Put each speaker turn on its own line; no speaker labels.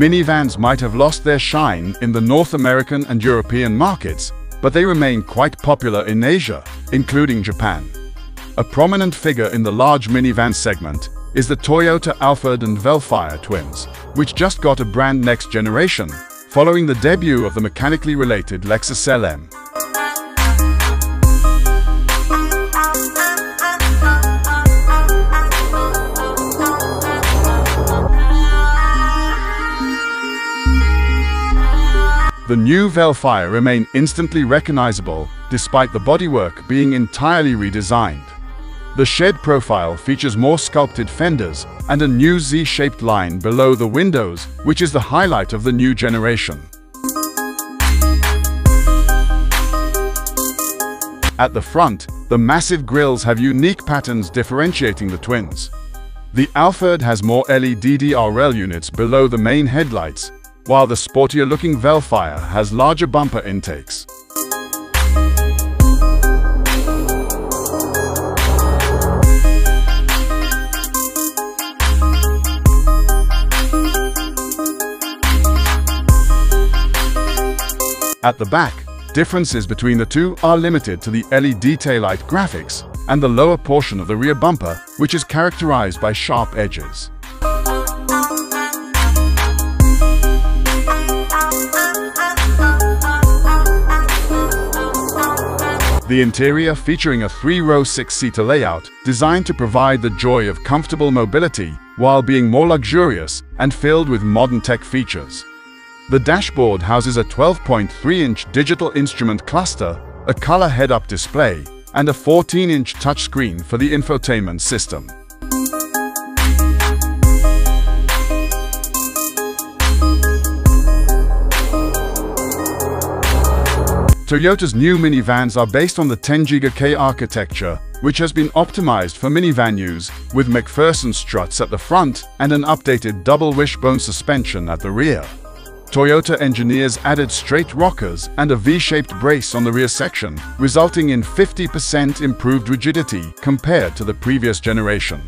Minivans might have lost their shine in the North American and European markets, but they remain quite popular in Asia, including Japan. A prominent figure in the large minivan segment is the Toyota Alphard and Vellfire twins, which just got a brand next generation, following the debut of the mechanically related Lexus LM. The new Vellfire remain instantly recognizable despite the bodywork being entirely redesigned. The shed profile features more sculpted fenders and a new Z-shaped line below the windows, which is the highlight of the new generation. At the front, the massive grills have unique patterns differentiating the twins. The Alphard has more LED DRL units below the main headlights, while the sportier-looking Vellfire has larger bumper intakes. At the back, differences between the two are limited to the LED taillight graphics and the lower portion of the rear bumper, which is characterized by sharp edges. The interior featuring a three-row six-seater layout designed to provide the joy of comfortable mobility while being more luxurious and filled with modern tech features. The dashboard houses a 12.3-inch digital instrument cluster, a color head-up display, and a 14-inch touchscreen for the infotainment system. Toyota's new minivans are based on the TNGA-K architecture, which has been optimized for minivan use, with MacPherson struts at the front and an updated double wishbone suspension at the rear. Toyota engineers added straight rockers and a V-shaped brace on the rear section, resulting in 50% improved rigidity compared to the previous generation.